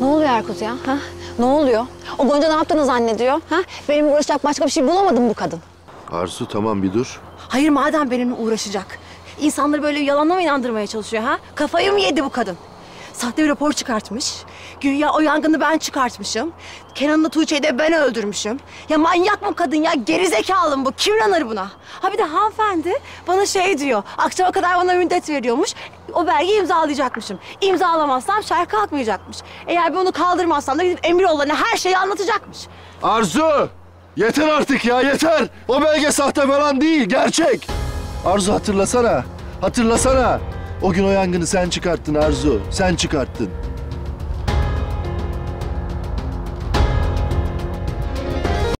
Ne oluyor Erkut ya? Ha? Ne oluyor? O Gonca ne yaptığını zannediyor? Ha? Benim uğraşacak başka bir şey bulamadım bu kadın. Arzu tamam bir dur. Hayır madem benimle uğraşacak. İnsanları böyle yalanla mı inandırmaya çalışıyor ha? Kafayı mı yedi bu kadın? Sahte bir rapor çıkartmış. Güya o yangını ben çıkartmışım. Kenan'la Tuğçe'yi de ben öldürmüşüm. Ya manyak mı kadın ya? Gerizekalı mı bu? Kim inanır buna? Ha bir de hanımefendi bana şey diyor. Akşama kadar bana müddet veriyormuş. O belgeyi imzalayacakmışım. İmzalamazsam şer kalkmayacakmış. Eğer ben onu kaldırmazsam da gidip Emiroğlu'na her şeyi anlatacakmış. Arzu! Yeter artık ya yeter. O belge sahte falan değil gerçek. Arzu hatırlasana. Hatırlasana. O gün o yangını sen çıkarttın Arzu. Sen çıkarttın.